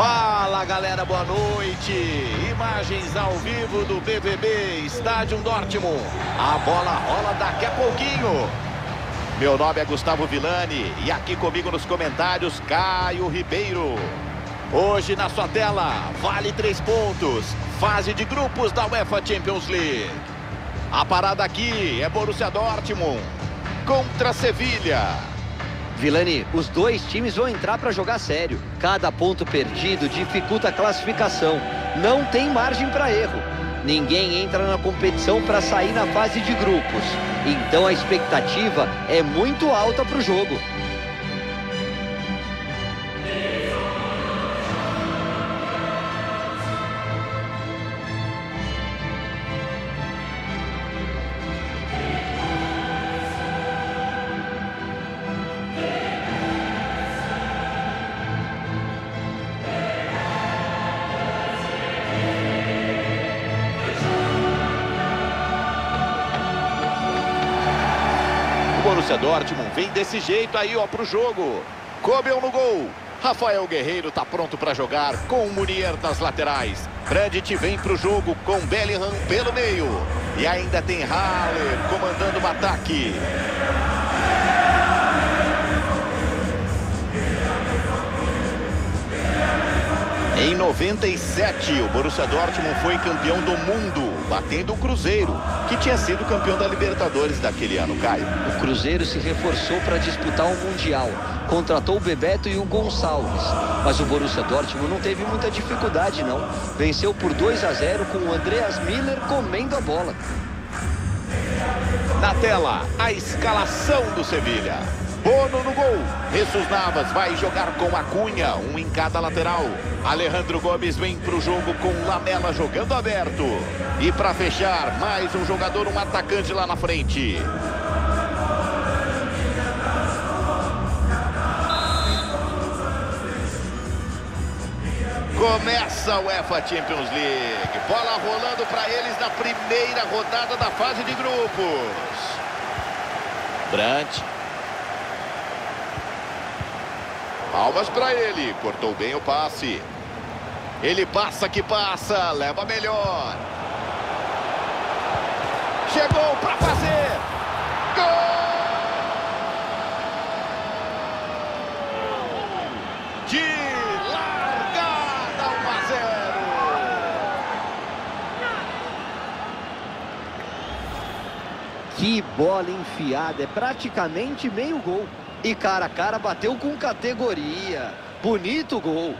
Fala galera, boa noite. Imagens ao vivo do BVB Estádio Dortmund. A bola rola daqui a pouquinho. Meu nome é Gustavo Villani e aqui comigo nos comentários Caio Ribeiro. Hoje na sua tela, vale três pontos. Fase de grupos da UEFA Champions League. A parada aqui é Borussia Dortmund contra Sevilha. Vilani, os dois times vão entrar para jogar sério. Cada ponto perdido dificulta a classificação. Não tem margem para erro. Ninguém entra na competição para sair na fase de grupos. Então a expectativa é muito alta para o jogo. Borussia Dortmund vem desse jeito aí, ó, pro jogo. Kobel no gol. Rafael Guerreiro tá pronto para jogar com o Munier das laterais. Brandt vem pro jogo com Bellingham pelo meio. E ainda tem Haller comandando o ataque. Em 97, o Borussia Dortmund foi campeão do mundo, batendo o Cruzeiro, que tinha sido campeão da Libertadores daquele ano, Caio. O Cruzeiro se reforçou para disputar o Mundial. Contratou o Bebeto e o Gonçalves. Mas o Borussia Dortmund não teve muita dificuldade, não. Venceu por 2 a 0 com o Andreas Miller comendo a bola. Na tela, a escalação do Sevilha. Bono no gol. Jesus Navas vai jogar com a Cunha, um em cada lateral. Alejandro Gomes vem para o jogo com Lamela jogando aberto. E para fechar, mais um jogador, um atacante lá na frente. Começa a UEFA Champions League. Bola rolando para eles na primeira rodada da fase de grupos. Brandt. Palmas para ele. Cortou bem o passe. Ele passa que passa. Leva melhor. Chegou para fazer. Gol! De largada 1 a 0. Que bola enfiada. É praticamente meio gol. E cara a cara bateu com categoria. Bonito gol.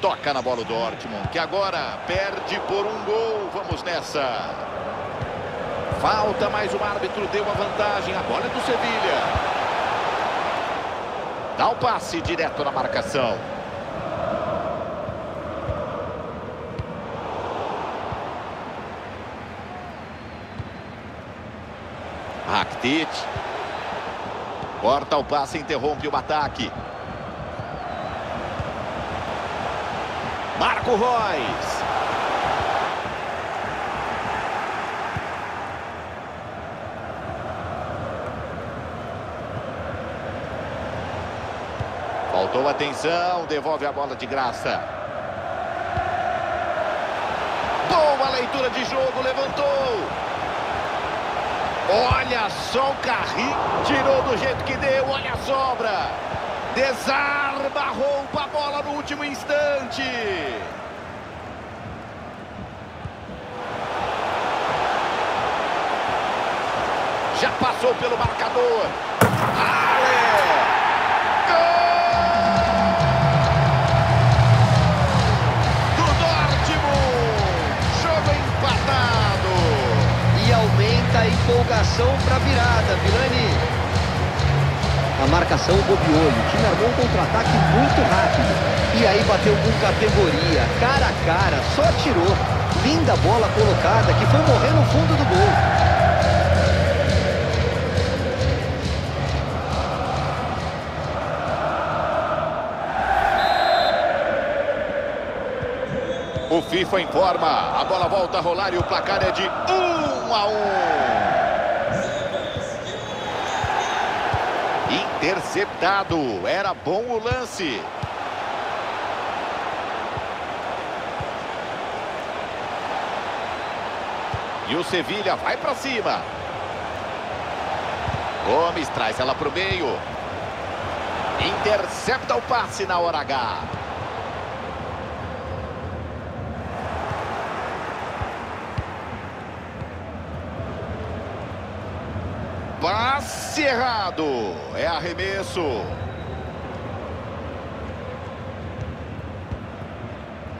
Toca na bola o Dortmund, que agora perde por um gol. Vamos nessa. Falta, mas o árbitro deu a vantagem. A bola é do Sevilha. Dá o passe direto na marcação. Rakitic. Corta o passe, interrompe o ataque. Marco Reus. Faltou atenção, devolve a bola de graça. Boa leitura de jogo, levantou. Olha só o carrinho, tirou do jeito que deu, olha a sobra. Desarma, roupa a bola no último instante. Já passou pelo marcador. Haller! Empolgação para virada, Vilani. A marcação bobeou o time armou um contra-ataque muito rápido. E aí bateu com categoria, cara a cara, só tirou. Linda bola colocada que foi morrer no fundo do gol. O FIFA informa. A bola volta a rolar e o placar é de 1 a 1. Interceptado. Era bom o lance. E o Sevilha vai para cima. Gomes traz ela para o meio. Intercepta o passe na hora H. Passe errado. É arremesso.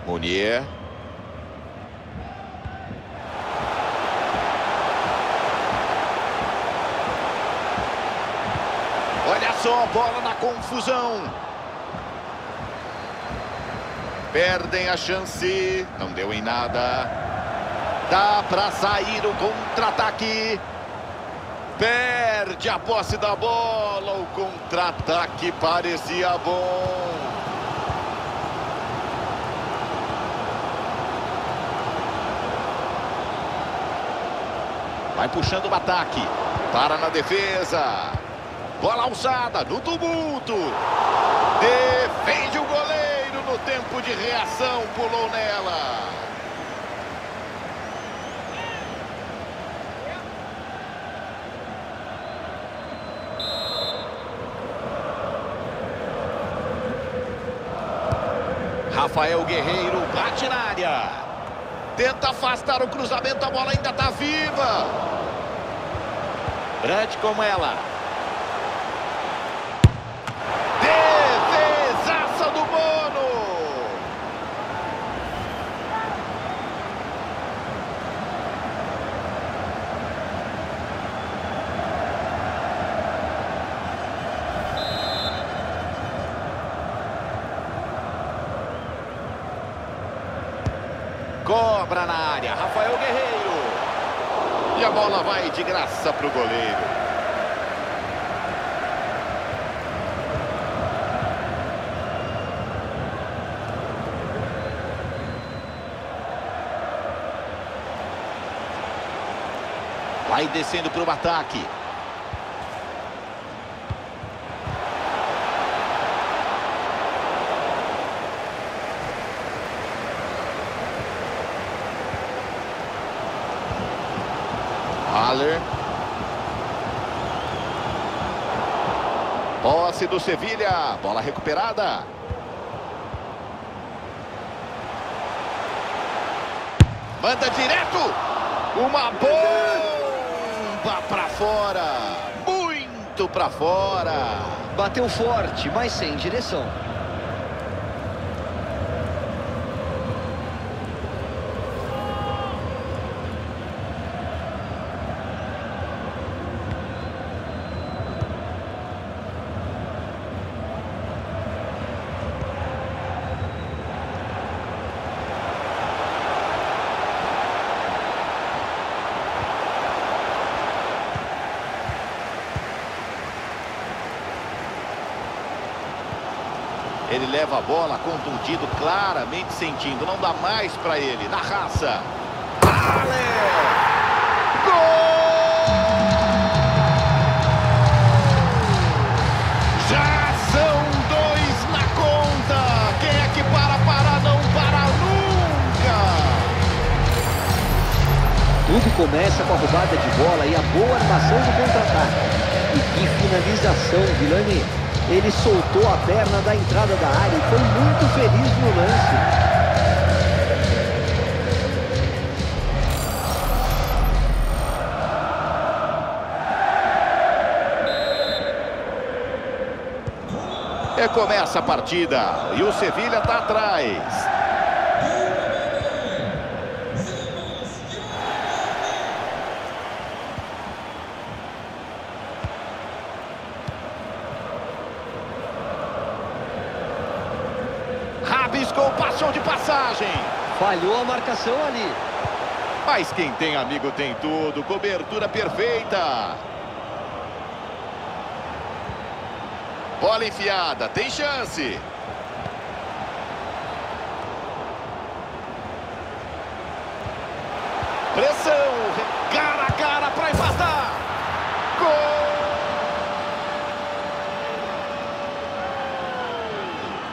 Munier. Olha só bola na confusão. Perdem a chance. Não deu em nada. Dá para sair o contra-ataque. Perde a posse da bola. O contra-ataque parecia bom. Vai puxando o ataque. Para na defesa. Bola alçada no tumulto. Defende o goleiro no tempo de reação. Pulou nela. Rafael Guerreiro bate na área. Tenta afastar o cruzamento, a bola ainda está viva. Grande como ela. Defesaça do Bono. Cobra na área, Rafael Guerreiro. E a bola vai de graça para o goleiro. Vai descendo para o ataque. Haller. Posse do Sevilha. Bola recuperada. Manda direto. Uma bomba para fora. Muito para fora. Bateu forte, mas sem direção. Leva a bola contundido, claramente sentindo. Não dá mais para ele. Na raça. Gol! Já são dois na conta. Quem é que para, para, não para nunca. Tudo começa com a roubada de bola e a boa armação do contra-ataque. E que finalização, Vilani. Ele soltou a perna da entrada da área e foi muito feliz no lance. Recomeça a partida e o Sevilha está atrás. Rabiscou, passou de passagem. Falhou a marcação ali. Mas quem tem amigo tem tudo. Cobertura perfeita. Bola enfiada, tem chance. Pressão, cara a cara para empatar. Gol!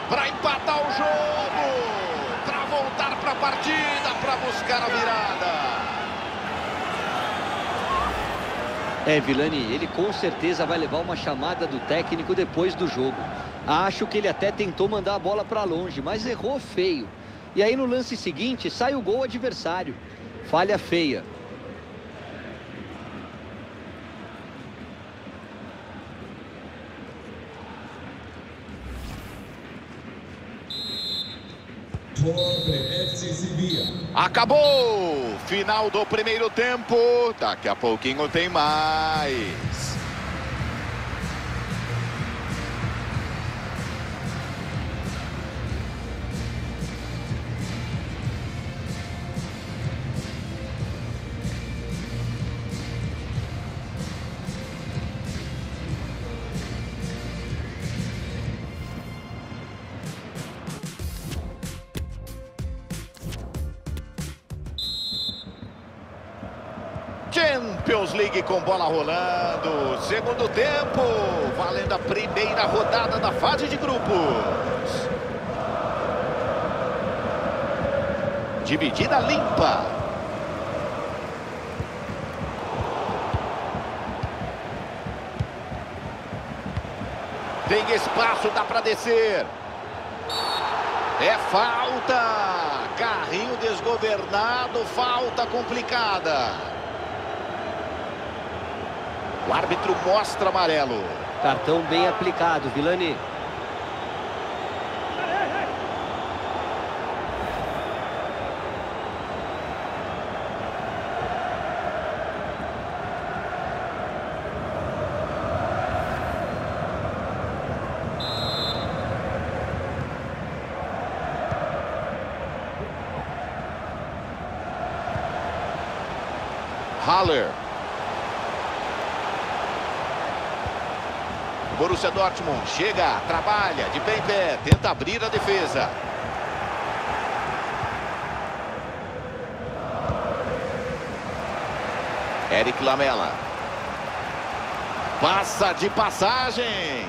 Para empatar o jogo, para voltar para a partida, para buscar a virada. É, Vilani, ele com certeza vai levar uma chamada do técnico depois do jogo. Acho que ele até tentou mandar a bola para longe, mas errou feio. E aí no lance seguinte sai o gol adversário. Falha feia. Acabou! Final do primeiro tempo. Daqui a pouquinho tem mais. Com bola rolando. Segundo tempo, valendo a primeira rodada da fase de grupos. Dividida limpa. Tem espaço, dá para descer. É falta. Carrinho desgovernado, falta complicada. O árbitro mostra amarelo. Cartão bem aplicado, Vilani. Haller. Borussia Dortmund chega, trabalha, de pé em pé, tenta abrir a defesa. Eric Lamela. Passa de passagem.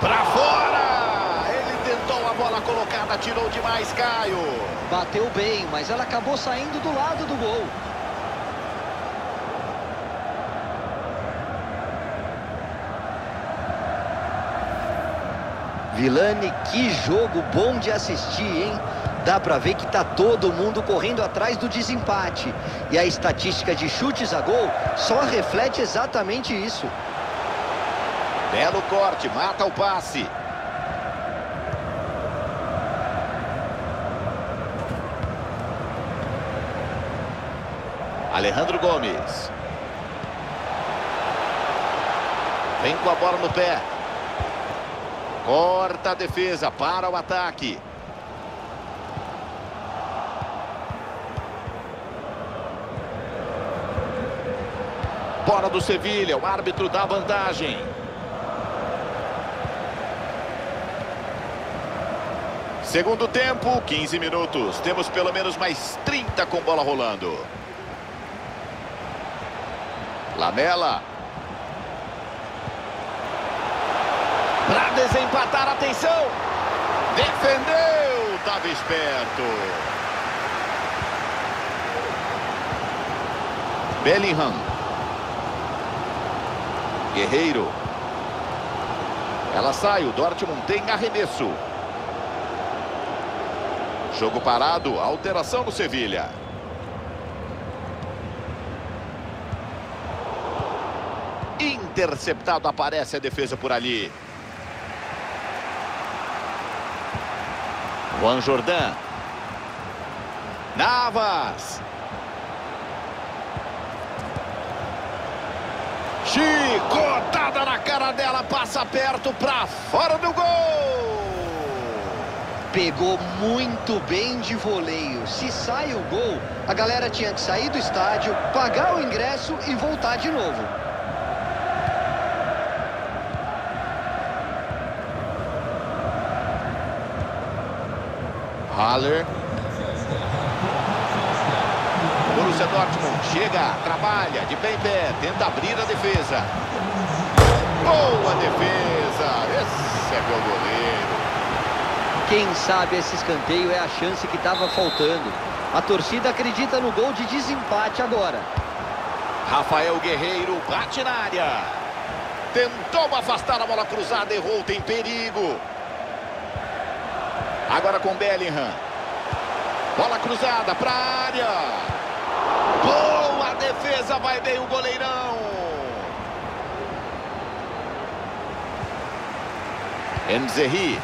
Para fora! Ele tentou a bola colocada, tirou demais, Caio. Bateu bem, mas ela acabou saindo do lado do gol. Vilani, que jogo bom de assistir, hein? Dá pra ver que tá todo mundo correndo atrás do desempate. E a estatística de chutes a gol só reflete exatamente isso. Belo corte, mata o passe. Alejandro Gomes. Vem com a bola no pé. Corta a defesa para o ataque. Bola do Sevilha, o árbitro dá vantagem. Segundo tempo, 15 minutos. Temos pelo menos mais 30 com bola rolando. Lamela. Para desempatar, atenção. Defendeu, estava esperto. Bellingham. Guerreiro. Ela sai, o Dortmund tem arremesso. Jogo parado, alteração no Sevilha. Interceptado, aparece a defesa por ali. Juan Jordan. Navas. Chicotada na cara dela, passa perto para fora do gol. Pegou muito bem de voleio. Se sai o gol, a galera tinha que sair do estádio, pagar o ingresso e voltar de novo. Haller. Borussia Dortmund. Chega, trabalha, de pé em pé, tenta abrir a defesa. Boa defesa. Esse é meu goleiro. Quem sabe esse escanteio é a chance que estava faltando. A torcida acredita no gol de desempate agora. Rafael Guerreiro bate na área. Tentou afastar a bola cruzada, errou, tem perigo. Agora com Bellingham. Bola cruzada para a área. Boa defesa, vai bem o goleirão. Enzerri.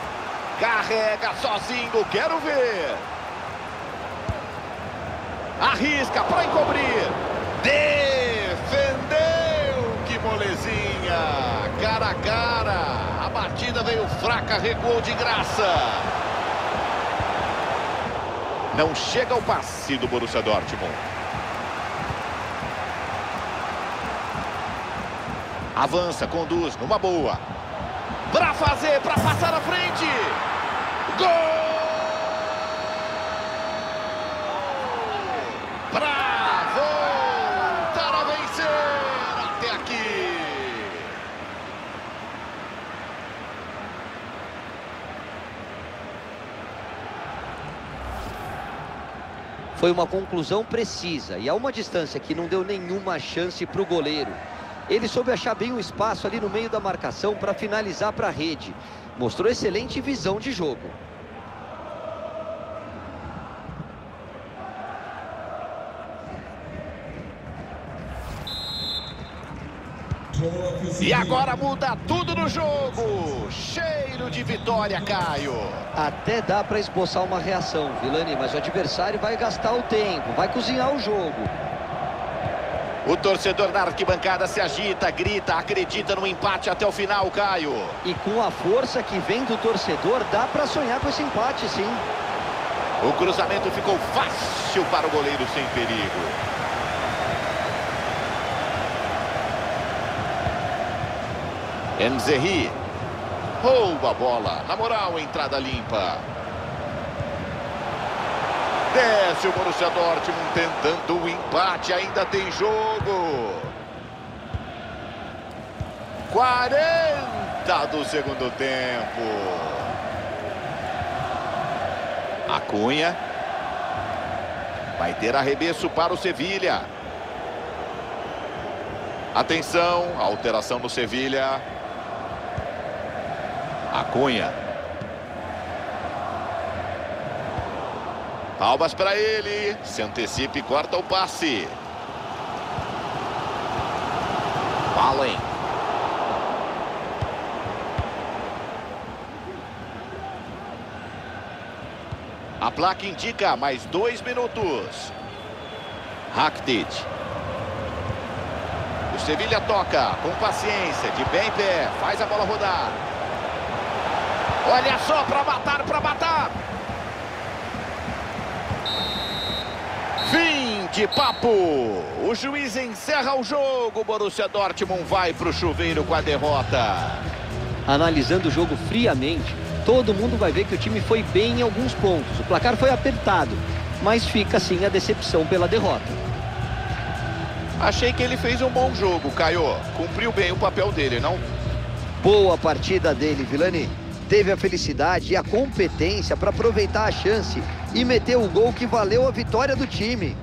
Carrega sozinho, quero ver. Arrisca para encobrir. Defendeu, que molezinha. Cara a cara. A batida veio fraca, recuou de graça. Não chega o passe do Borussia Dortmund. Avança, conduz, numa boa. Para fazer, para passar à frente. Gol! Para voltar a vencer até aqui. Foi uma conclusão precisa e a uma distância que não deu nenhuma chance para o goleiro. Ele soube achar bem o espaço ali no meio da marcação para finalizar para a rede. Mostrou excelente visão de jogo. E agora muda tudo no jogo. Cheiro de vitória, Caio. Até dá para esboçar uma reação, Vilani, mas o adversário vai gastar o tempo, vai cozinhar o jogo. O torcedor na arquibancada se agita, grita, acredita no empate até o final, Caio. E com a força que vem do torcedor, dá para sonhar com esse empate, sim. O cruzamento ficou fácil para o goleiro sem perigo. Enzerri. Rouba a bola. Na moral, entrada limpa. Desce o Borussia Dortmund tentando o empate. Ainda tem jogo. 40 do segundo tempo. A Cunha. Vai ter arremesso para o Sevilha. Atenção, alteração no Sevilha. A Cunha. Palmas para ele. Se antecipa e corta o passe. Allen. A placa indica mais dois minutos. Rakitic. O Sevilha toca com paciência, de bem em pé, faz a bola rodar. Olha só para matar, para matar. Fim de papo. O juiz encerra o jogo. Borussia Dortmund vai para o chuveiro com a derrota. Analisando o jogo friamente, todo mundo vai ver que o time foi bem em alguns pontos. O placar foi apertado, mas fica sim a decepção pela derrota. Achei que ele fez um bom jogo, Caio. Cumpriu bem o papel dele, não? Boa partida dele, Vilani. Teve a felicidade e a competência para aproveitar a chance e meter o gol que valeu a vitória do time.